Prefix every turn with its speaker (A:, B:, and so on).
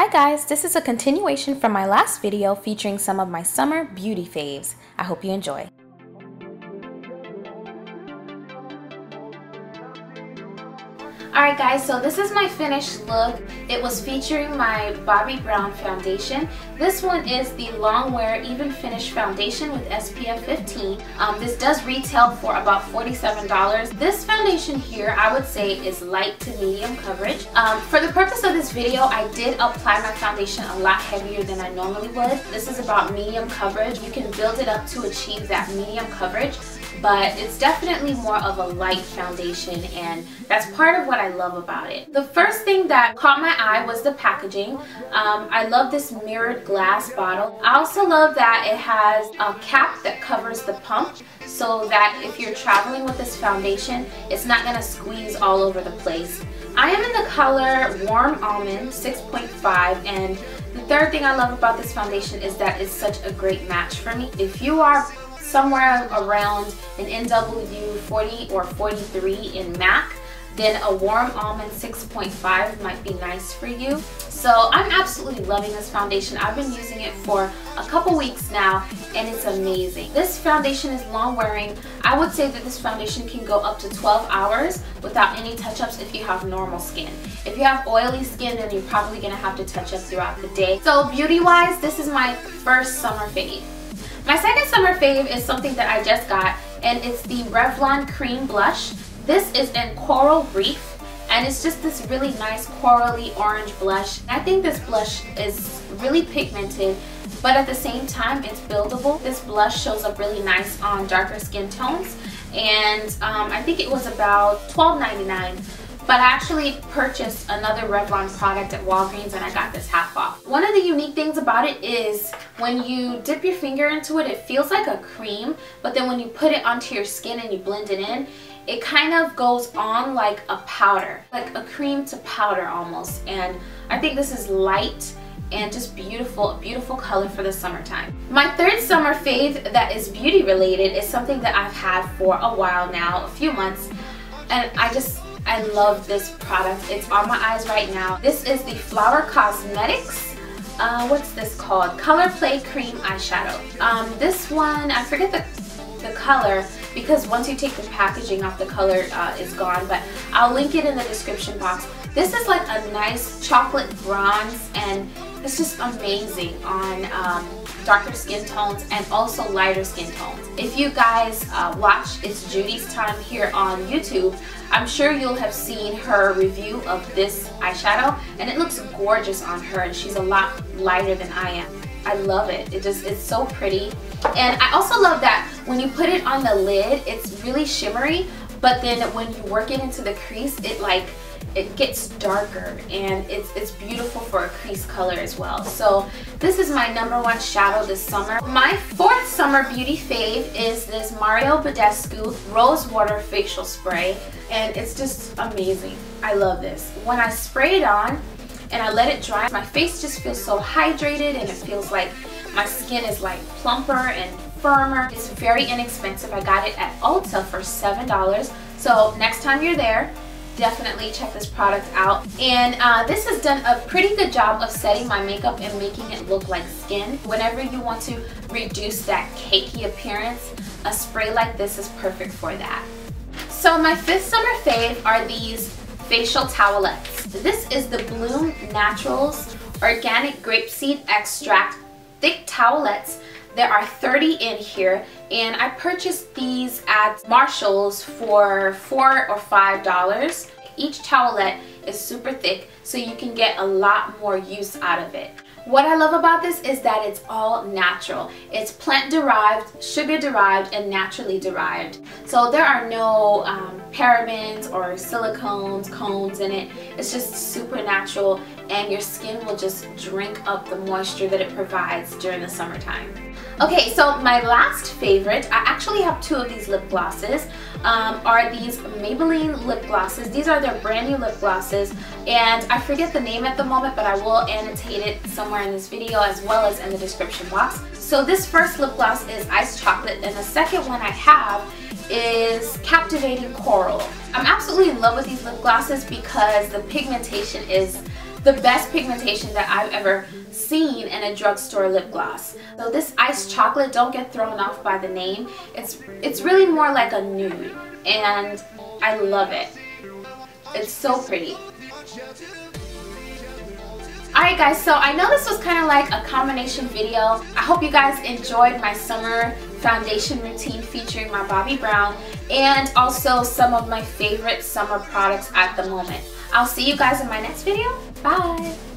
A: Hi guys, this is a continuation from my last video featuring some of my summer beauty faves. I hope you enjoy. Alright guys, so this is my finished look. It was featuring my Bobbi Brown foundation. This one is the long wear even finish foundation with SPF 15. Um, this does retail for about $47. This foundation here I would say is light to medium coverage. Um, for the purpose of this video, I did apply my foundation a lot heavier than I normally would. This is about medium coverage. You can build it up to achieve that medium coverage but it's definitely more of a light foundation and that's part of what I love about it. The first thing that caught my eye was the packaging. Um, I love this mirrored glass bottle. I also love that it has a cap that covers the pump so that if you're traveling with this foundation, it's not going to squeeze all over the place. I am in the color Warm Almond 6.5 and the third thing I love about this foundation is that it's such a great match for me. If you are somewhere around an NW 40 or 43 in MAC, then a warm almond 6.5 might be nice for you. So I'm absolutely loving this foundation. I've been using it for a couple weeks now and it's amazing. This foundation is long wearing. I would say that this foundation can go up to 12 hours without any touch-ups if you have normal skin. If you have oily skin then you're probably going to have to touch up throughout the day. So beauty wise this is my first summer fade. My second summer fave is something that I just got and it's the Revlon Cream Blush. This is in Coral Reef and it's just this really nice corally orange blush. I think this blush is really pigmented but at the same time it's buildable. This blush shows up really nice on darker skin tones and um, I think it was about $12.99 but I actually purchased another Revlon product at Walgreens and I got this half off. One of the unique things about it is when you dip your finger into it, it feels like a cream, but then when you put it onto your skin and you blend it in, it kind of goes on like a powder, like a cream to powder almost. And I think this is light and just beautiful, beautiful color for the summertime. My third summer fave that is beauty related is something that I've had for a while now, a few months, and I just I love this product. It's on my eyes right now. This is the Flower Cosmetics. Uh, what's this called? Color Play Cream Eyeshadow. Um, this one, I forget the, the color because once you take the packaging off the color uh, is gone but I'll link it in the description box. This is like a nice chocolate bronze and it's just amazing on um, darker skin tones and also lighter skin tones. If you guys uh, watch It's Judy's Time here on YouTube, I'm sure you'll have seen her review of this eyeshadow and it looks gorgeous on her and she's a lot lighter than I am. I love it. It just, it's so pretty. And I also love that when you put it on the lid, it's really shimmery, but then when you work it into the crease, it like it gets darker and it's, it's beautiful for a crease color as well. So this is my number one shadow this summer. My fourth summer beauty fave is this Mario Badescu Rose Water Facial Spray and it's just amazing. I love this. When I spray it on and I let it dry, my face just feels so hydrated and it feels like my skin is like plumper and firmer. It's very inexpensive. I got it at Ulta for $7. So next time you're there, definitely check this product out. And uh, this has done a pretty good job of setting my makeup and making it look like skin. Whenever you want to reduce that cakey appearance, a spray like this is perfect for that. So my fifth summer fave are these facial towelettes. This is the Blum Naturals Organic Grapeseed Extract Thick Towelettes there are 30 in here and I purchased these at Marshall's for 4 or $5. Each towelette is super thick so you can get a lot more use out of it. What I love about this is that it's all natural. It's plant derived, sugar derived, and naturally derived. So there are no um, parabens or silicones, cones in it. It's just super natural and your skin will just drink up the moisture that it provides during the summertime. Okay, so my last favorite, I actually have two of these lip glosses, um, are these Maybelline lip glosses. These are their brand new lip glosses, and I forget the name at the moment, but I will annotate it somewhere in this video as well as in the description box. So this first lip gloss is Ice Chocolate, and the second one I have is Captivating Coral. I'm absolutely in love with these lip glosses because the pigmentation is the best pigmentation that I've ever seen in a drugstore lip gloss. So this iced chocolate, don't get thrown off by the name. It's, it's really more like a nude and I love it. It's so pretty. Alright guys, so I know this was kind of like a combination video. I hope you guys enjoyed my summer foundation routine featuring my Bobbi Brown and also some of my favorite summer products at the moment. I'll see you guys in my next video. Bye!